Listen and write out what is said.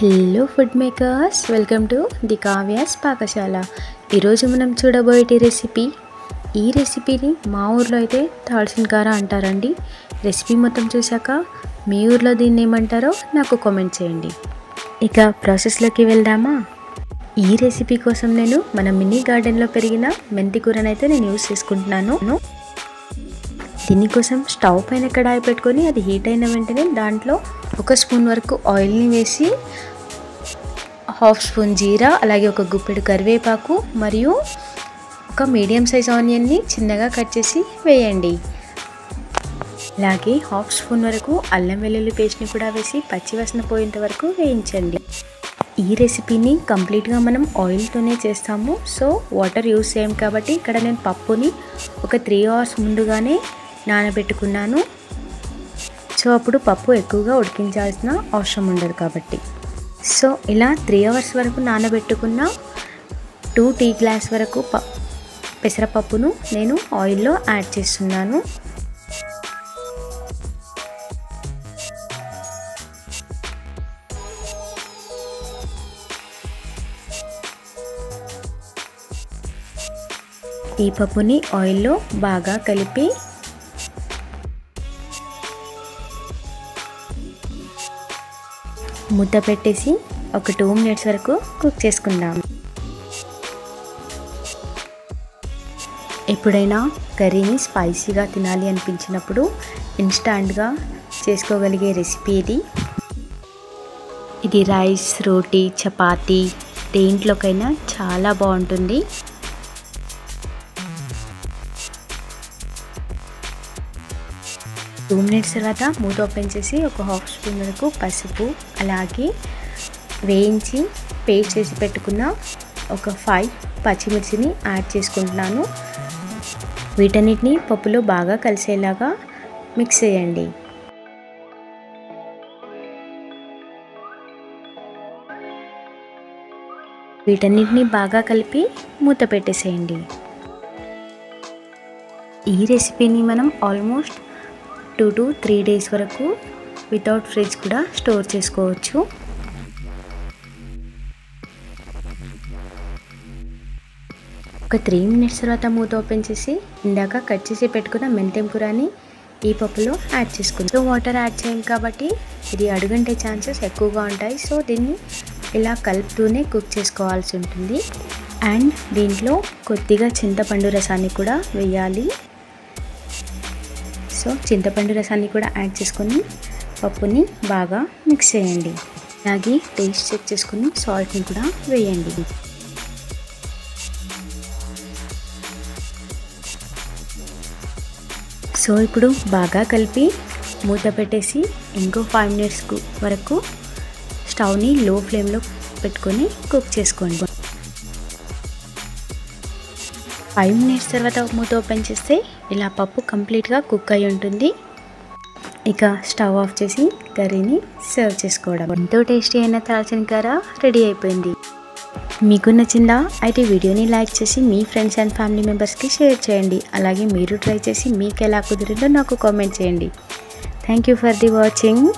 Hello food makers welcome to the Kavya's Pakashala ఈరోజు మనం చూడబోయే రెసిపీ ఈ రెసిపీని మా ఊర్లో అయితే తాల్సిన కార అంటారండి. రెసిపీ మొత్తం చూశాక మీ ఊర్లో దీన్ని ఏమంటారో నాకు కామెంట్ చేయండి. ఇక ప్రాసెస్లోకి వెళ్దామా? ఈ రెసిపీ కోసం నేను మన మినీ గార్డెన్లో పెరిగిన మెంతి కూరనైతే నేను యూస్ చేసుకుంటున్నాను. దీనికోసం స్టవ్ పైన కడాయి పెట్టుకొని అది హీట్ అయిన వెంటనే దాంట్లో ఒక స్పూన్ వరకు ఆయిల్ని వేసి హాఫ్ స్పూన్ జీరా అలాగే ఒక గుప్పెడు కరివేపాకు మరియు ఒక మీడియం సైజ్ ఆనియన్ని చిన్నగా కట్ చేసి వేయండి. అలాగే హాఫ్ స్పూన్ వరకు అల్లం వెల్లుల్లి పేస్ట్ని కూడా వేసి పచ్చివాసన పోయేంత వరకు వేయించండి. ఈ రెసిపీని కంప్లీట్గా మనం ఆయిల్తోనే చేస్తాము. సో వాటర్ యూస్ చేయం కాబట్టి ఇక్కడ నేను పప్పుని ఒక త్రీ అవర్స్ ముందుగానే నానబెట్టుకున్నాను. సో అప్పుడు పప్పు ఎక్కువగా ఉడికించాల్సిన అవసరం ఉండదు కాబట్టి. సో ఇలా త్రీ అవర్స్ వరకు నానబెట్టుకున్న టూ టీ గ్లాస్ వరకు ప పెసరపప్పును నేను ఆయిల్లో యాడ్ చేస్తున్నాను. ఈ పప్పుని ఆయిల్లో బాగా కలిపి ముద్ద పెట్టేసి ఒక టూ మినిట్స్ వరకు కుక్ చేసుకుందాం. ఎప్పుడైనా కర్రీని స్పైసీగా తినాలి అనిపించినప్పుడు ఇన్స్టాంట్గా చేసుకోగలిగే రెసిపీ ఇది. ఇది రైస్ రోటీ చపాతీ దేంట్లోకైనా చాలా బాగుంటుంది. టూ మినిట్స్ తర్వాత మూత ఓపెన్ చేసి ఒక హాఫ్ స్పూన్ వరకు పసుపు అలాగే వేయించి పేస్ట్ చేసి పెట్టుకున్న ఒక ఫైవ్ పచ్చిమిర్చిని యాడ్ చేసుకుంటున్నాను. వీటన్నిటిని పప్పులో బాగా కలిసేలాగా మిక్స్ చేయండి. వీటన్నిటిని బాగా కలిపి మూత పెట్టేసేయండి. ఈ రెసిపీని మనం almost two to three days వరకు వితౌట్ ఫ్రిడ్జ్ కూడా స్టోర్ చేసుకోవచ్చు. ఒక త్రీ మినిట్స్ తర్వాత మూత ఓపెన్ చేసి ఇందాక కట్ చేసి పెట్టుకున్న మెంతెం కూరని ఈ పప్పులో యాడ్ చేసుకుంది. సో వాటర్ యాడ్ చేయం కాబట్టి ఇది అడుగంటే ఛాన్సెస్ ఎక్కువగా ఉంటాయి. సో దీన్ని ఇలా కలుపుతూనే కుక్ చేసుకోవాల్సి ఉంటుంది. అండ్ దీంట్లో కొద్దిగా చింతపండు రసాన్ని కూడా వేయాలి. సో చింతపండు రసాన్ని కూడా యాడ్ చేసుకొని పప్పుని బాగా మిక్స్ చేయండి. అలాగే టేస్ట్ చెక్ చేసుకుని సాల్ట్ని కూడా వేయండి. సో ఇప్పుడు బాగా కలిపి మూత పెట్టేసి ఇంకో ఫైవ్ మినిట్స్ వరకు స్టవ్ని లో ఫ్లేమ్లో పెట్టుకొని కుక్ చేసుకోండి. ఫైవ్ మినిట్స్ తర్వాత మూత ఓపెన్ చేస్తే ఇలా పప్పు కంప్లీట్గా కుక్ అయి ఉంటుంది. ఇక స్టవ్ ఆఫ్ చేసి కర్రీని సర్వ్ చేసుకోవడం. ఎంతో టేస్టీ అయిన తాల్చిన కర్ర రెడీ అయిపోయింది. మీకు నచ్చిందా? అయితే వీడియోని లైక్ చేసి మీ ఫ్రెండ్స్ అండ్ ఫ్యామిలీ మెంబర్స్కి షేర్ చేయండి. అలాగే మీరు ట్రై చేసి మీకు ఎలా కుదిరిందో నాకు కామెంట్ చేయండి. Thank you for the watching.